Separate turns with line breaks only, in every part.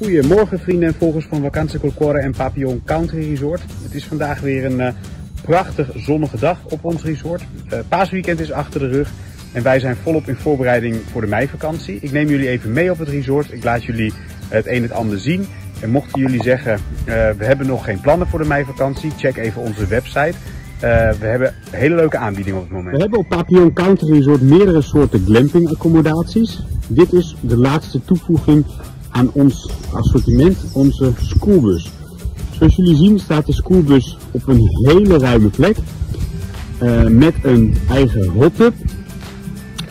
Goedemorgen vrienden en volgers van Vacantie Colcore en Papillon Country Resort. Het is vandaag weer een uh, prachtig zonnige dag op ons resort. Uh, paasweekend is achter de rug en wij zijn volop in voorbereiding voor de meivakantie. Ik neem jullie even mee op het resort. Ik laat jullie het een en het ander zien. En mochten jullie zeggen, uh, we hebben nog geen plannen voor de meivakantie, check even onze website. we hebben hele leuke aanbiedingen op het moment.
We hebben op Papillon Country Resort meerdere soorten glamping accommodaties. Dit is de laatste toevoeging aan ons assortiment, onze schoolbus. Zoals jullie zien staat de schoolbus op een hele ruime plek. Uh, met een eigen hot tub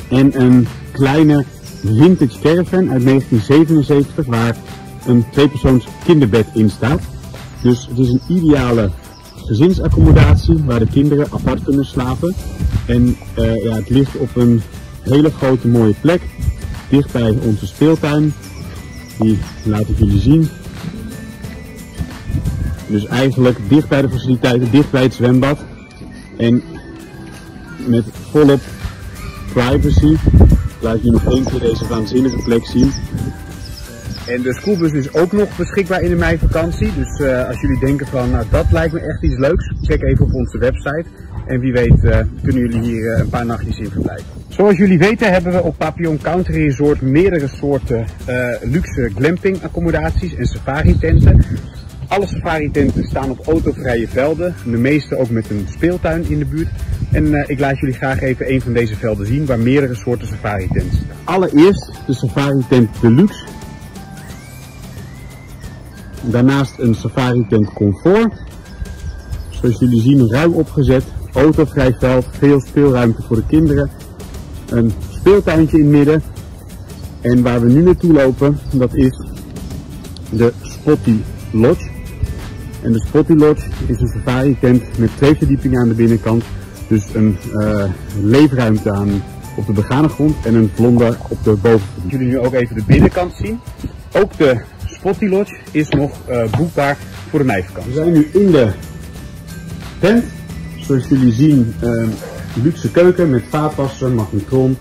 en een kleine vintage caravan uit 1977 waar een tweepersoons kinderbed in staat. Dus het is een ideale gezinsaccommodatie waar de kinderen apart kunnen slapen. En uh, ja, het ligt op een hele grote mooie plek, dicht bij onze speeltuin. Die laat ik jullie zien. Dus eigenlijk dicht bij de faciliteiten, dicht bij het zwembad. En met volop privacy. Laat ik je nog één keer deze waanzinnige plek zien.
En de schoolbus is ook nog beschikbaar in de meivakantie. Dus uh, als jullie denken van nou, dat lijkt me echt iets leuks, check even op onze website. En wie weet uh, kunnen jullie hier uh, een paar nachtjes in verblijven. Zoals jullie weten hebben we op Papillon Country Resort meerdere soorten luxe glamping accommodaties en safari tenten. Alle safari tenten staan op autovrije velden, de meeste ook met een speeltuin in de buurt. En ik laat jullie graag even een van deze velden zien waar meerdere soorten safari tenten staan.
Allereerst de safari tent deluxe Daarnaast een safari tent comfort. Zoals jullie zien ruim opgezet, autovrij veld, veel speelruimte voor de kinderen. Een speeltuintje in het midden. En waar we nu naartoe lopen, dat is de Spotty Lodge. En de Spotty Lodge is een safari tent met twee verdiepingen aan de binnenkant. Dus een uh, leefruimte aan op de begane grond en een vlonder op de bovenverdieping.
Jullie nu ook even de binnenkant zien. Ook de Spotty Lodge is nog uh, boekbaar voor de meivakantie.
We zijn nu in de tent. Zoals jullie zien, uh, luxe keuken met vaatwasser, magnetron,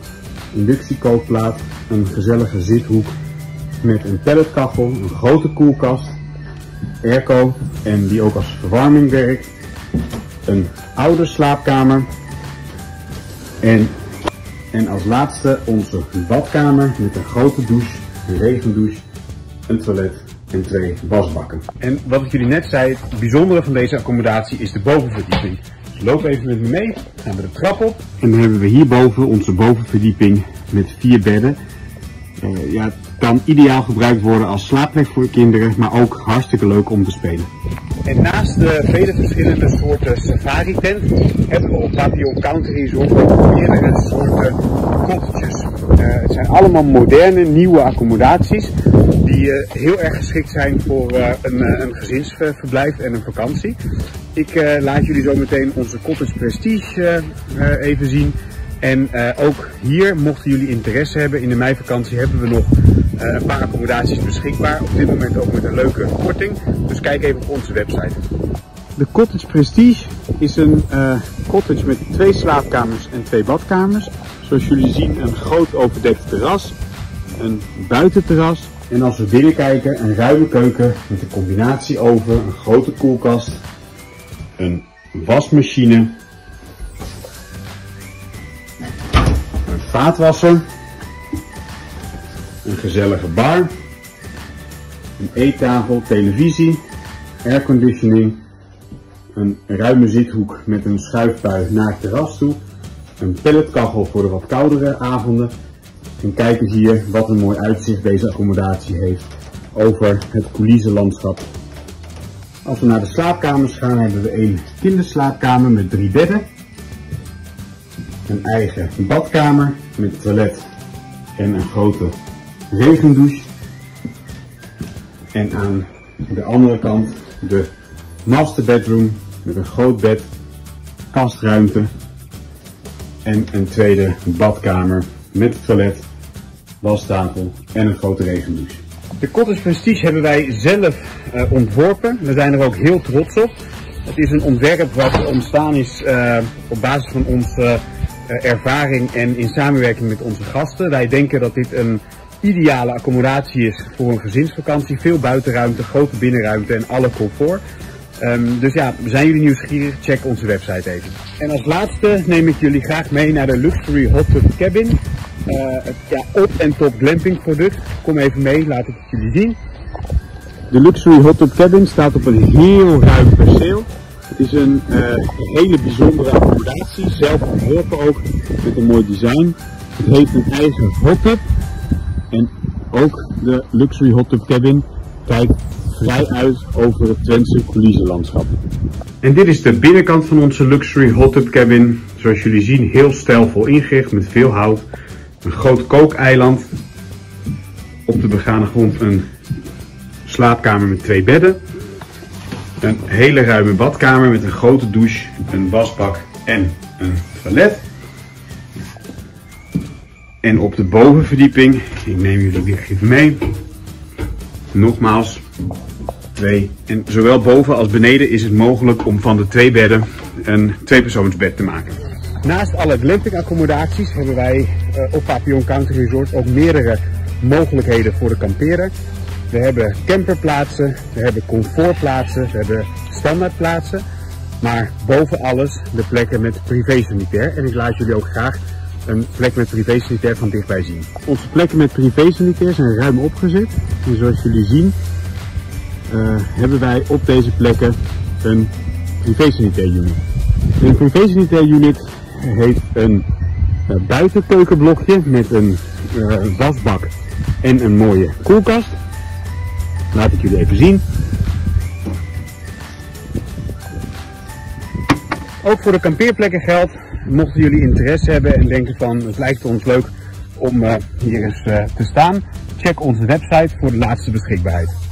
inductiekookplaat, een gezellige zithoek met een pelletkachel, een grote koelkast, airco en die ook als verwarming werkt, een oude slaapkamer en, en als laatste onze badkamer met een grote douche, een regendouche een toilet en twee wasbakken.
En wat ik jullie net zei, het bijzondere van deze accommodatie is de bovenverdieping. Loop even met me mee, gaan we de trap op.
En dan hebben we hierboven onze bovenverdieping met vier bedden. Uh, ja, het kan ideaal gebruikt worden als slaapplek voor de kinderen, maar ook hartstikke leuk om te spelen.
En naast de vele verschillende soorten safari tent hebben we op Papillon Country Resort meerdere soorten cottages. Uh, het zijn allemaal moderne, nieuwe accommodaties die uh, heel erg geschikt zijn voor uh, een, een, gezinsverblijf en een vakantie. Ik laat jullie zo meteen onze Cottage Prestige even zien. En ook hier, mochten jullie interesse hebben, in de meivakantie hebben we nog een paar accommodaties beschikbaar. Op dit moment ook met een leuke korting. Dus kijk even op onze website.
De Cottage Prestige is een cottage met twee slaapkamers en twee badkamers. Zoals jullie zien een groot overdekt terras, een buitenterras. En als we binnenkijken een ruime keuken met een combinatie oven, een grote koelkast, een wasmachine, een vaatwasser, een gezellige bar, een eettafel, televisie, airconditioning, een ruime zithoek met een schuifbui naar het terras toe een pelletkachel voor de wat koudere avonden. En kijk eens hier wat een mooi uitzicht deze accommodatie heeft over het coulissenlandschap. Als we naar de slaapkamers gaan hebben we een kinderslaapkamer met drie bedden. Een eigen badkamer met toilet en een grote regendouche. En aan de andere kant de master bedroom met een groot bed, kastruimte en een tweede badkamer met toilet, wastafel en een grote regendouche.
De Cottage Prestige hebben wij zelf uh, ontworpen. We zijn er ook heel trots op. Het is een ontwerp wat ontstaan is uh, op basis van onze uh, ervaring en in samenwerking met onze gasten. Wij denken dat dit een ideale accommodatie is voor een gezinsvakantie. Veel buitenruimte, grote binnenruimte en alle comfort. Um, dus ja, zijn jullie nieuwsgierig? Check onze website even. En als laatste neem ik jullie graag mee naar de Luxury Hot Tub Cabin. Uh, het ja, op- en top glamping product. Kom even mee, laat ik het jullie zien. De Luxury Hot Tub Cabin staat op een heel ruim perceel. Het is een uh, hele bijzondere accommodatie, zelf ontworpen ook, met een mooi design. Het heeft een eigen hot tub en ook de Luxury Hot Tub Cabin kijkt vrij uit over het Twentse coulissenlandschap. En dit is de binnenkant van onze Luxury Hot Tub Cabin. Zoals jullie zien heel stijlvol ingericht met veel hout. Een groot kookeiland. Op de begane grond een slaapkamer met twee bedden. Een hele ruime badkamer met een grote douche, een wasbak en een toilet. En op de bovenverdieping, ik neem jullie weer even mee, nogmaals En zowel boven als beneden is het mogelijk om van de twee bedden een tweepersoonsbed te maken. Naast alle glamping accommodaties hebben wij uh, op Papillon Country Resort ook meerdere mogelijkheden voor de kamperen. We hebben camperplaatsen, we hebben comfortplaatsen, we hebben standaardplaatsen. Maar boven alles de plekken met privé-sanitair. En ik laat jullie ook graag een plek met privé-sanitair van dichtbij zien. Onze plekken met privé-sanitair zijn ruim opgezet. En zoals jullie zien hebben wij op deze plekken een privé-sanitair unit. Een privé-sanitair unit heeft een uh, buitenkeukenblokje met een uh, wasbak en een mooie koelkast. Laat ik jullie even zien. Ook voor de kampeerplekken geldt, mochten jullie interesse hebben en denken van het lijkt ons leuk om hier eens te staan, check onze website voor de laatste beschikbaarheid.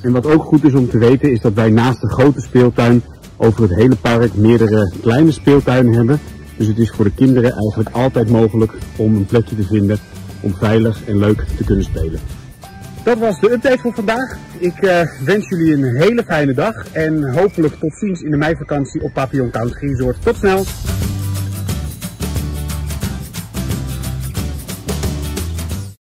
En wat ook goed is om te weten is dat wij naast de grote speeltuin over het hele park meerdere kleine speeltuinen hebben. Dus het is voor de kinderen eigenlijk altijd mogelijk om een plekje te vinden om veilig en leuk te kunnen spelen. Dat was de update voor vandaag. Ik uh, wens jullie een hele fijne dag en hopelijk tot ziens in de meivakantie op Papillon Country Resort. Tot snel!